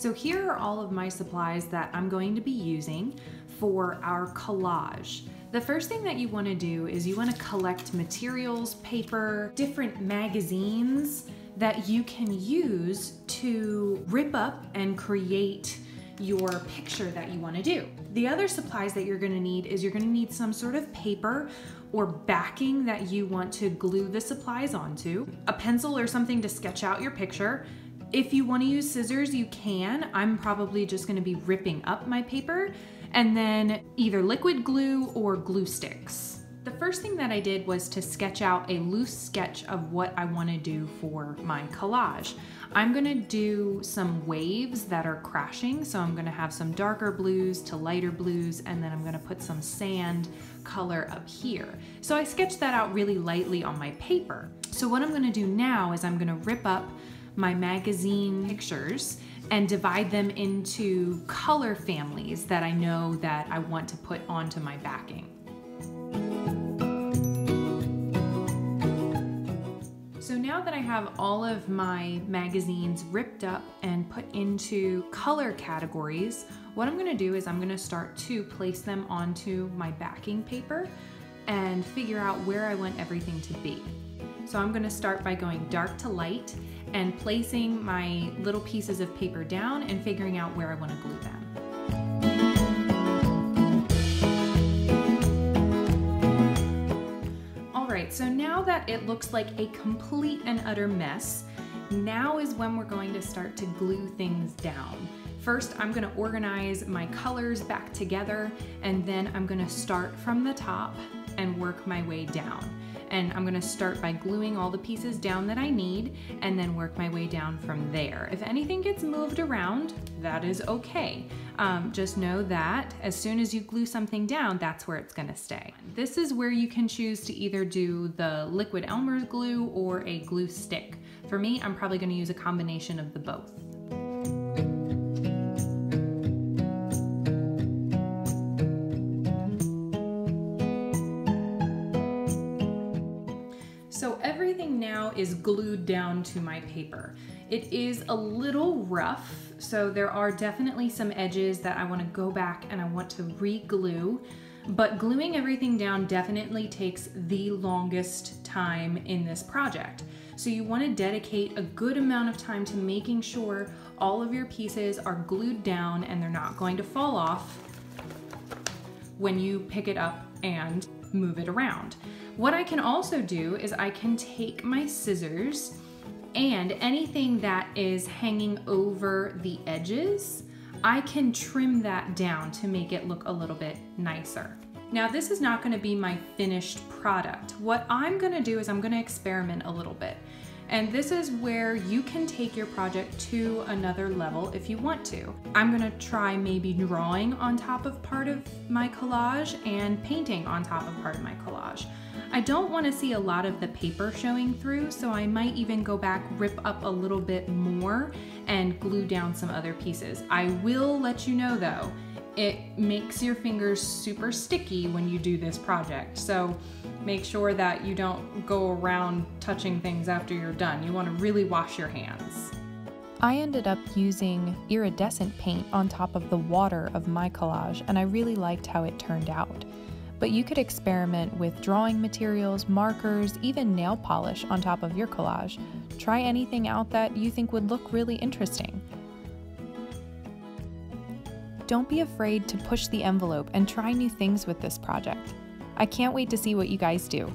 So here are all of my supplies that I'm going to be using for our collage. The first thing that you wanna do is you wanna collect materials, paper, different magazines that you can use to rip up and create your picture that you wanna do. The other supplies that you're gonna need is you're gonna need some sort of paper or backing that you want to glue the supplies onto, a pencil or something to sketch out your picture. If you wanna use scissors, you can. I'm probably just gonna be ripping up my paper and then either liquid glue or glue sticks. The first thing that I did was to sketch out a loose sketch of what I wanna do for my collage. I'm gonna do some waves that are crashing. So I'm gonna have some darker blues to lighter blues, and then I'm gonna put some sand color up here. So I sketched that out really lightly on my paper. So what I'm gonna do now is I'm gonna rip up my magazine pictures and divide them into color families that I know that I want to put onto my backing. So now that I have all of my magazines ripped up and put into color categories, what I'm gonna do is I'm gonna start to place them onto my backing paper and figure out where I want everything to be. So I'm gonna start by going dark to light and placing my little pieces of paper down and figuring out where I wanna glue them. All right, so now that it looks like a complete and utter mess, now is when we're going to start to glue things down. First, I'm gonna organize my colors back together, and then I'm gonna start from the top and work my way down and I'm gonna start by gluing all the pieces down that I need and then work my way down from there. If anything gets moved around, that is okay. Um, just know that as soon as you glue something down, that's where it's gonna stay. This is where you can choose to either do the liquid Elmer's glue or a glue stick. For me, I'm probably gonna use a combination of the both. Is glued down to my paper. It is a little rough, so there are definitely some edges that I wanna go back and I want to re-glue, but gluing everything down definitely takes the longest time in this project. So you wanna dedicate a good amount of time to making sure all of your pieces are glued down and they're not going to fall off when you pick it up and move it around. What I can also do is I can take my scissors and anything that is hanging over the edges, I can trim that down to make it look a little bit nicer. Now this is not gonna be my finished product. What I'm gonna do is I'm gonna experiment a little bit. And this is where you can take your project to another level if you want to. I'm gonna try maybe drawing on top of part of my collage and painting on top of part of my collage. I don't want to see a lot of the paper showing through, so I might even go back, rip up a little bit more, and glue down some other pieces. I will let you know though, it makes your fingers super sticky when you do this project. So make sure that you don't go around touching things after you're done. You want to really wash your hands. I ended up using iridescent paint on top of the water of my collage, and I really liked how it turned out but you could experiment with drawing materials, markers, even nail polish on top of your collage. Try anything out that you think would look really interesting. Don't be afraid to push the envelope and try new things with this project. I can't wait to see what you guys do.